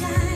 time.